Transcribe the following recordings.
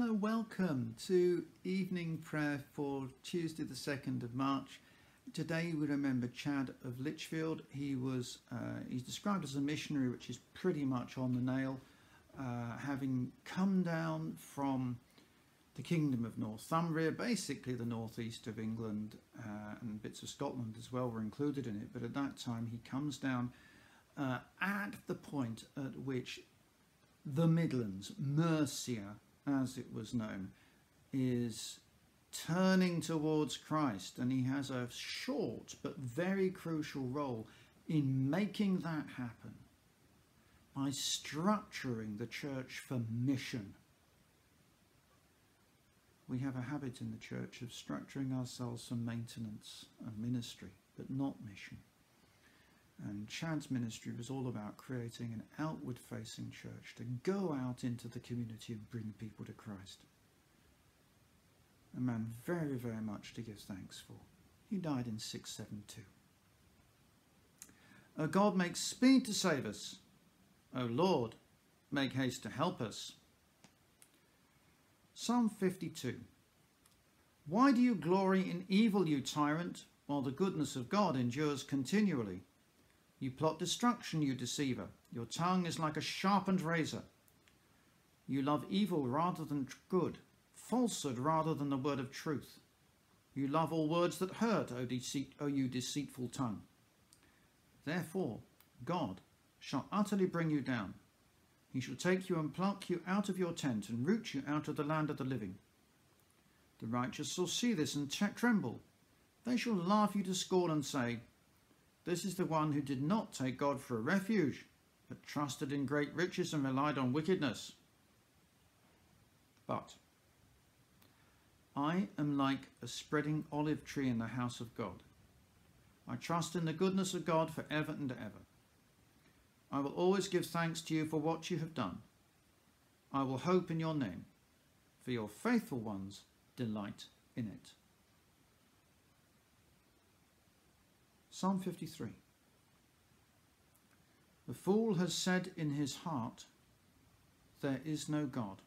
Hello, welcome to evening prayer for Tuesday, the 2nd of March. Today we remember Chad of Lichfield. He was uh, he's described as a missionary, which is pretty much on the nail, uh, having come down from the Kingdom of Northumbria, basically the northeast of England, uh, and bits of Scotland as well were included in it. But at that time, he comes down uh, at the point at which the Midlands, Mercia, as it was known, is turning towards Christ, and he has a short but very crucial role in making that happen by structuring the church for mission. We have a habit in the church of structuring ourselves for maintenance and ministry, but not mission. And Chad's ministry was all about creating an outward facing church to go out into the community and bring people to Christ. A man very, very much to give thanks for. He died in 672. O God, make speed to save us. O Lord, make haste to help us. Psalm 52. Why do you glory in evil, you tyrant, while the goodness of God endures continually? You plot destruction, you deceiver. Your tongue is like a sharpened razor. You love evil rather than good, falsehood rather than the word of truth. You love all words that hurt, O, deceit, o you deceitful tongue. Therefore, God shall utterly bring you down. He shall take you and pluck you out of your tent and root you out of the land of the living. The righteous shall see this and tremble. They shall laugh you to scorn and say, this is the one who did not take God for a refuge, but trusted in great riches and relied on wickedness. But I am like a spreading olive tree in the house of God. I trust in the goodness of God for ever and ever. I will always give thanks to you for what you have done. I will hope in your name, for your faithful ones delight in it. Psalm 53 The fool has said in his heart, There is no God.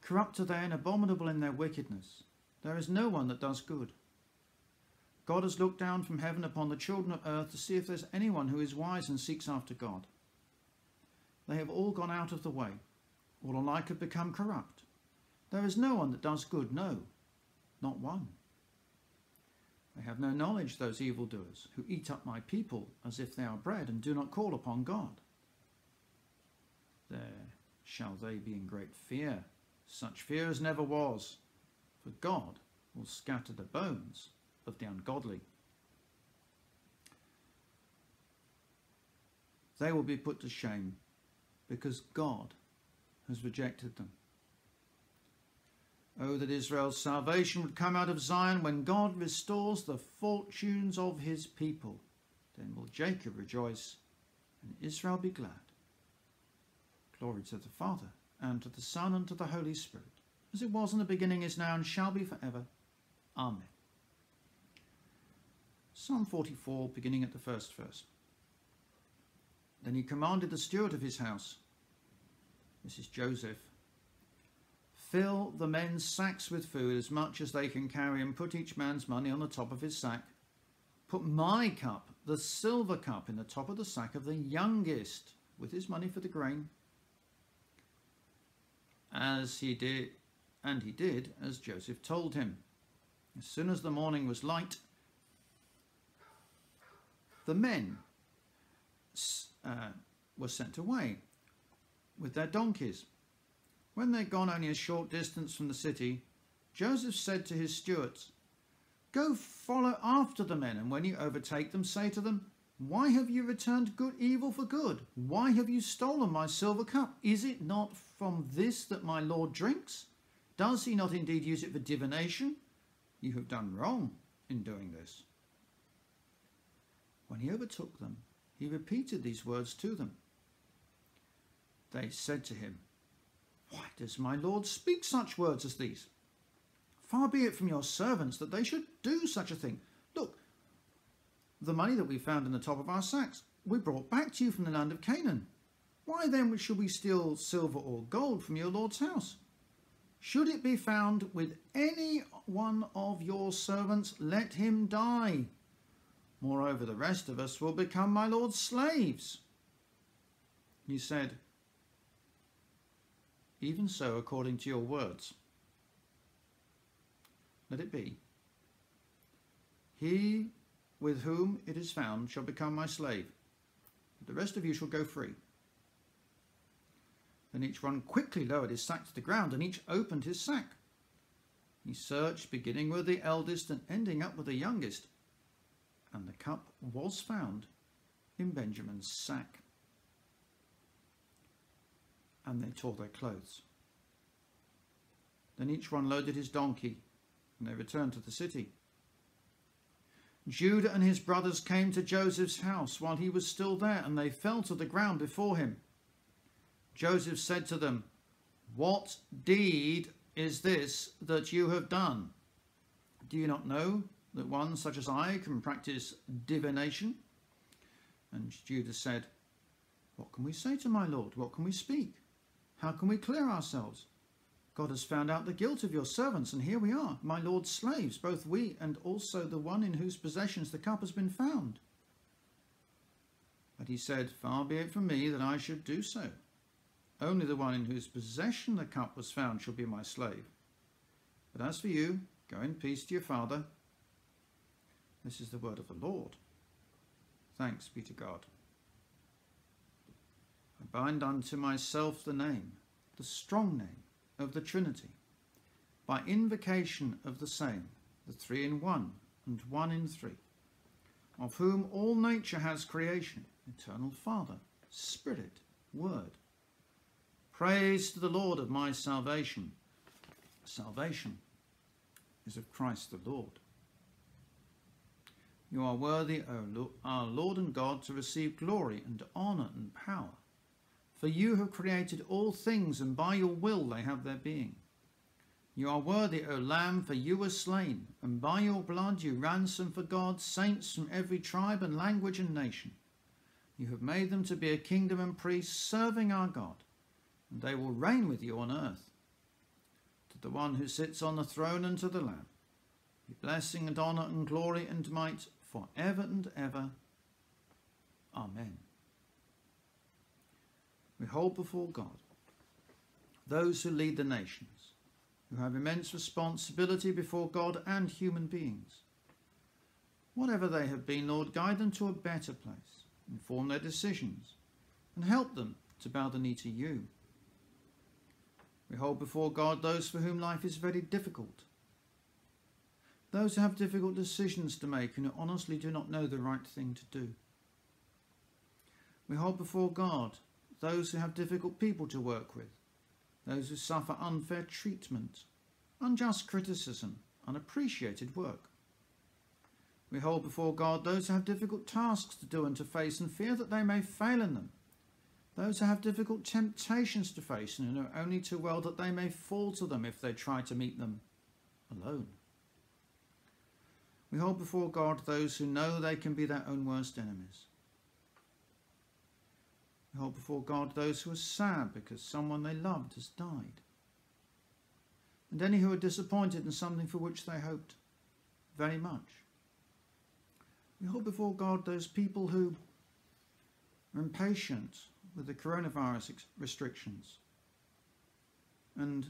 Corrupt are they and abominable in their wickedness. There is no one that does good. God has looked down from heaven upon the children of earth to see if there's anyone who is wise and seeks after God. They have all gone out of the way. All alike have become corrupt. There is no one that does good, no, not one. They have no knowledge, those evildoers, who eat up my people as if they are bread and do not call upon God. There shall they be in great fear, such fear as never was, for God will scatter the bones of the ungodly. They will be put to shame because God has rejected them. Oh, that Israel's salvation would come out of Zion when God restores the fortunes of his people. Then will Jacob rejoice and Israel be glad. Glory to the Father, and to the Son, and to the Holy Spirit, as it was in the beginning, is now, and shall be forever. Amen. Psalm 44, beginning at the first verse. Then he commanded the steward of his house, this is Joseph, Fill the men's sacks with food as much as they can carry and put each man's money on the top of his sack. Put my cup, the silver cup, in the top of the sack of the youngest with his money for the grain. As he did, and he did as Joseph told him. As soon as the morning was light, the men uh, were sent away with their donkeys when they had gone only a short distance from the city, Joseph said to his stewards, Go follow after the men, and when you overtake them, say to them, Why have you returned good evil for good? Why have you stolen my silver cup? Is it not from this that my Lord drinks? Does he not indeed use it for divination? You have done wrong in doing this. When he overtook them, he repeated these words to them. They said to him, why does my Lord speak such words as these? Far be it from your servants that they should do such a thing. Look, the money that we found in the top of our sacks, we brought back to you from the land of Canaan. Why then should we steal silver or gold from your Lord's house? Should it be found with any one of your servants, let him die. Moreover, the rest of us will become my Lord's slaves. He said, Even so, according to your words. Let it be. He with whom it is found shall become my slave. The rest of you shall go free. Then each one quickly lowered his sack to the ground, and each opened his sack. He searched, beginning with the eldest and ending up with the youngest. And the cup was found in Benjamin's sack. And they tore their clothes. Then each one loaded his donkey, and they returned to the city. Judah and his brothers came to Joseph's house while he was still there, and they fell to the ground before him. Joseph said to them, What deed is this that you have done? Do you not know that one such as I can practice divination? And Judah said, What can we say to my Lord? What can we speak? How can we clear ourselves? God has found out the guilt of your servants, and here we are, my Lord's slaves, both we and also the one in whose possessions the cup has been found. But he said, Far be it from me that I should do so. Only the one in whose possession the cup was found shall be my slave. But as for you, go in peace to your father. This is the word of the Lord. Thanks be to God. I bind unto myself the name, the strong name of the Trinity, by invocation of the same, the three in one and one in three, of whom all nature has creation, eternal Father, Spirit, Word. Praise to the Lord of my salvation. Salvation is of Christ the Lord. You are worthy, O our Lord and God, to receive glory and honour and power for you have created all things, and by your will they have their being. You are worthy, O Lamb, for you were slain, and by your blood you ransomed for God saints from every tribe and language and nation. You have made them to be a kingdom and priests serving our God, and they will reign with you on earth. To the one who sits on the throne and to the Lamb, be blessing and honour and glory and might for ever and ever. Amen we hold before God those who lead the nations, who have immense responsibility before God and human beings. Whatever they have been, Lord, guide them to a better place, inform their decisions, and help them to bow the knee to you. We hold before God those for whom life is very difficult, those who have difficult decisions to make and who honestly do not know the right thing to do. We hold before God those who have difficult people to work with, those who suffer unfair treatment, unjust criticism, unappreciated work. We hold before God those who have difficult tasks to do and to face and fear that they may fail in them, those who have difficult temptations to face and know only too well that they may fall to them if they try to meet them alone. We hold before God those who know they can be their own worst enemies, we hold before God those who are sad because someone they loved has died. And any who are disappointed in something for which they hoped very much. We hold before God those people who are impatient with the coronavirus restrictions and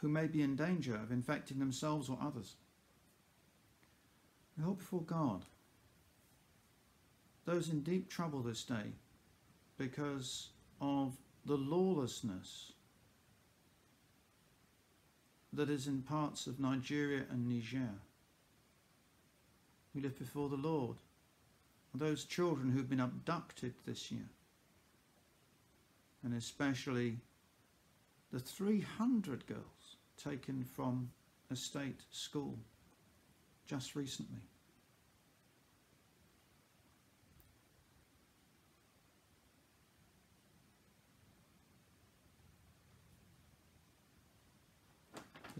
who may be in danger of infecting themselves or others. We hold before God those in deep trouble this day because of the lawlessness that is in parts of Nigeria and Niger. We live before the Lord. Those children who've been abducted this year, and especially the 300 girls taken from a state school just recently.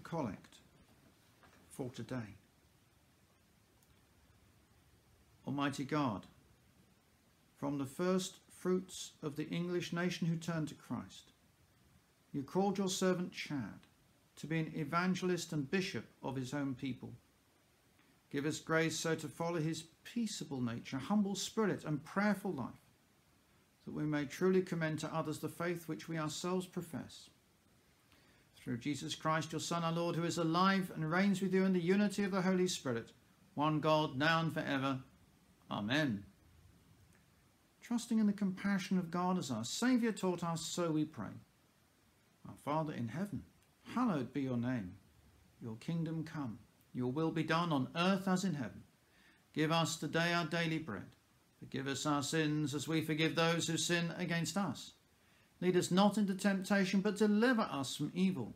Collect for today. Almighty God, from the first fruits of the English nation who turned to Christ. You called your servant Chad to be an evangelist and bishop of his own people. Give us grace so to follow his peaceable nature, humble spirit, and prayerful life, that we may truly commend to others the faith which we ourselves profess. Through Jesus Christ, your Son, our Lord, who is alive and reigns with you in the unity of the Holy Spirit, one God, now and forever. Amen. Trusting in the compassion of God as our Saviour taught us, so we pray. Our Father in heaven, hallowed be your name. Your kingdom come, your will be done on earth as in heaven. Give us today our daily bread. Forgive us our sins as we forgive those who sin against us. Lead us not into temptation, but deliver us from evil.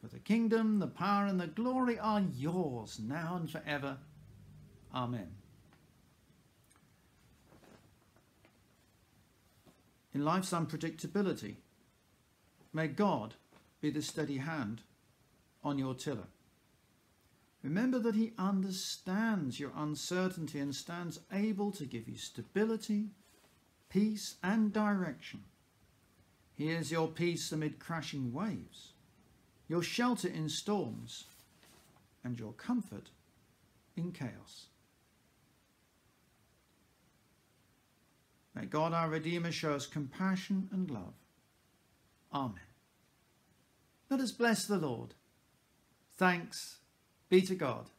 For the kingdom, the power, and the glory are yours, now and forever. Amen. In life's unpredictability, may God be the steady hand on your tiller. Remember that He understands your uncertainty and stands able to give you stability, peace, and direction. He is your peace amid crashing waves, your shelter in storms, and your comfort in chaos. May God our Redeemer show us compassion and love. Amen. Let us bless the Lord. Thanks be to God.